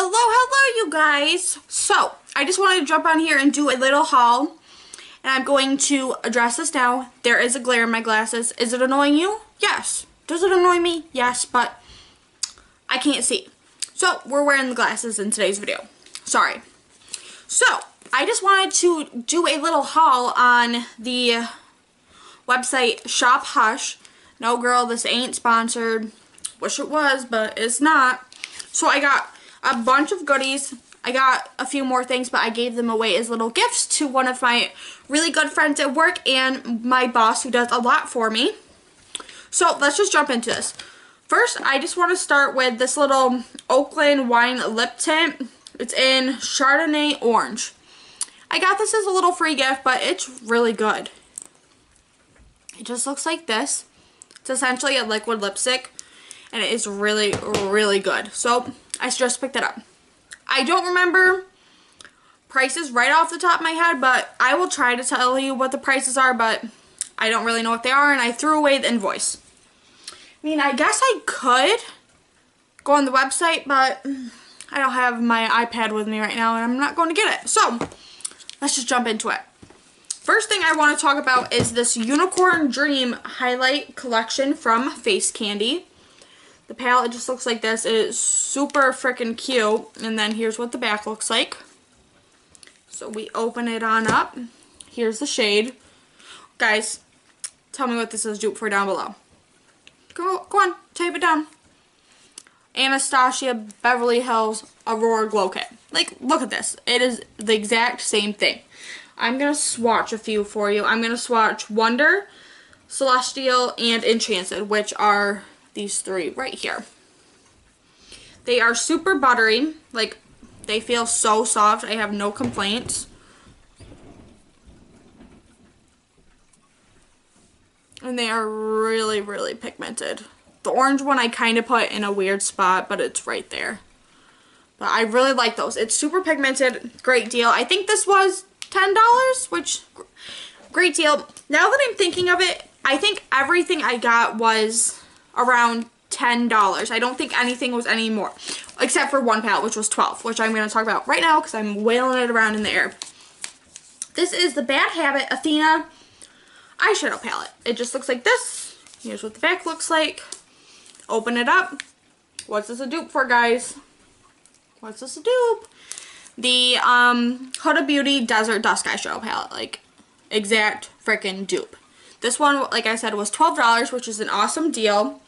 Hello, hello, you guys. So, I just wanted to jump on here and do a little haul. And I'm going to address this now. There is a glare in my glasses. Is it annoying you? Yes. Does it annoy me? Yes, but I can't see. So, we're wearing the glasses in today's video. Sorry. So, I just wanted to do a little haul on the website Shop Hush. No, girl, this ain't sponsored. Wish it was, but it's not. So I got a bunch of goodies. I got a few more things, but I gave them away as little gifts to one of my really good friends at work and my boss who does a lot for me. So let's just jump into this. First, I just want to start with this little Okalan wine lip tint. It's in Chardonnay Orange. I got this as a little free gift, but it's really good. It just looks like this. It's essentially a liquid lipstick, and it is really, really good. So, I just picked it up. I don't remember prices right off the top of my head, but I will try to tell you what the prices are, but I don't really know what they are, and I threw away the invoice. I mean, I guess I could go on the website, but I don't have my iPad with me right now, and I'm not going to get it. So, let's just jump into it. First thing I want to talk about is this Unicorn Dream Highlight Collection from Face Candy. The palette just looks like this. It is super freaking cute. And then here's what the back looks like. So we open it on up. Here's the shade. Guys, tell me what this is dupe for down below. Go, go on, type it down. Anastasia Beverly Hills Aurora Glow Kit. Like, look at this. It is the exact same thing. I'm going to swatch a few for you. I'm going to swatch Wonder, Celestial, and Enchanted, which are these three right here. They are super buttery. Like, they feel so soft. I have no complaints. And they are really, really pigmented. The orange one I kind of put in a weird spot, but it's right there. But I really like those. It's super pigmented. Great deal. I think this was $10, which, great deal. Now that I'm thinking of it, I think everything I got was around $10. I don't think anything was any more, except for one palette, which was 12 which I'm going to talk about right now because I'm wailing it around in the air. This is the Bad Habit Athena eyeshadow palette. It just looks like this. Here's what the back looks like. Open it up. What's this a dupe for, guys? What's this a dupe? The um, Huda Beauty Desert Dusk Eyeshadow Palette. Like, exact freaking dupe. This one, like I said, was $12, which is an awesome deal.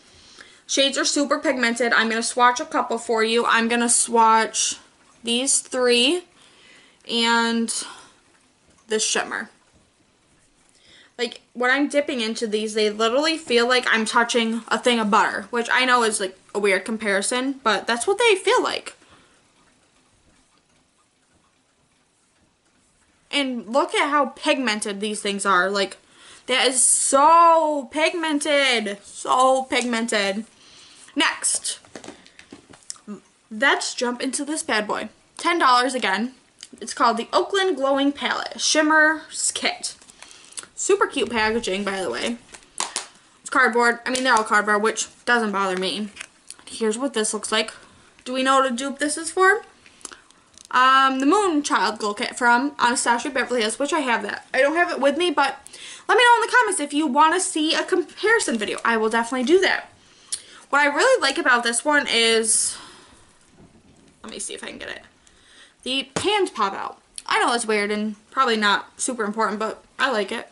Shades are super pigmented. I'm going to swatch a couple for you. I'm going to swatch these three and this shimmer. Like, when I'm dipping into these, they literally feel like I'm touching a thing of butter, which I know is, like, a weird comparison, but that's what they feel like. And look at how pigmented these things are. Like, that is so pigmented. So pigmented. Next. Let's jump into this bad boy. $10 again. It's called the Okalan Glowing Palette Shimmer's Kit. Super cute packaging, by the way. It's cardboard. I mean, they're all cardboard, which doesn't bother me. Here's what this looks like. Do we know what a dupe this is for? um, the Moonchild Glow Kit from Anastasia Beverly Hills, which I have that. I don't have it with me, but let me know in the comments if you want to see a comparison video. I will definitely do that. What I really like about this one is, let me see if I can get it. The pans pop out. I know it's weird and probably not super important, but I like it.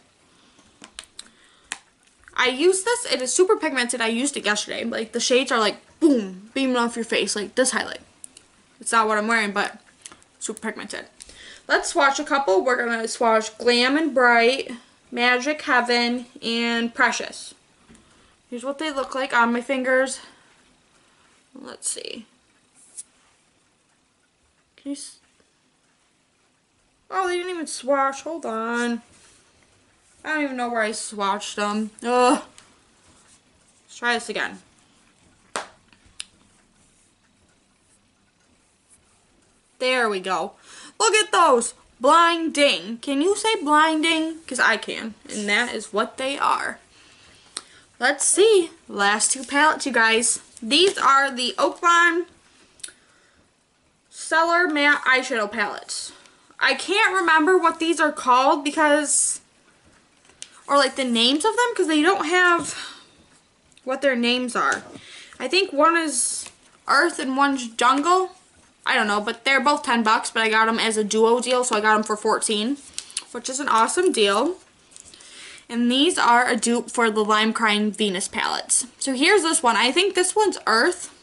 I use this. It is super pigmented. I used it yesterday. Like, the shades are like, boom, beaming off your face. Like, this highlight. It's not what I'm wearing, but super pigmented. Let's swatch a couple. We're going to swatch Glam and Bright, Magic Heaven, and Precious. Here's what they look like on my fingers. Let's see. Can you... Oh, they didn't even swatch. Hold on. I don't even know where I swatched them. Ugh. Let's try this again. There we go. Look at those. Blinding. Can you say blinding? Because I can. And that is what they are. Let's see. Last two palettes, you guys. These are the Okalan Stellar Matte Eyeshadow Palettes. I can't remember what these are called because, or like the names of them because they don't have what their names are. I think one is Earth and one's Jungle. I don't know, but they're both 10 bucks, but I got them as a duo deal, so I got them for 14, which is an awesome deal. And these are a dupe for the Lime Crime Venus palettes. So here's this one. I think this one's Earth.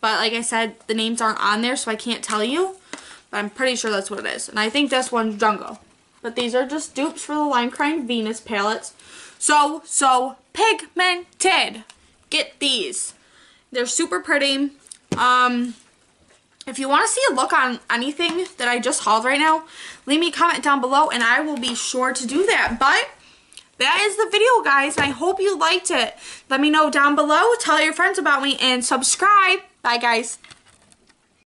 But like I said, the names aren't on there, so I can't tell you. But I'm pretty sure that's what it is. And I think this one's Jungle. But these are just dupes for the Lime Crime Venus palettes. So, so pigmented. Get these. They're super pretty. Um, if you want to see a look on anything that I just hauled right now, leave me a comment down below and I will be sure to do that. But that is the video, guys. I hope you liked it. Let me know down below. Tell your friends about me and subscribe. Bye, guys.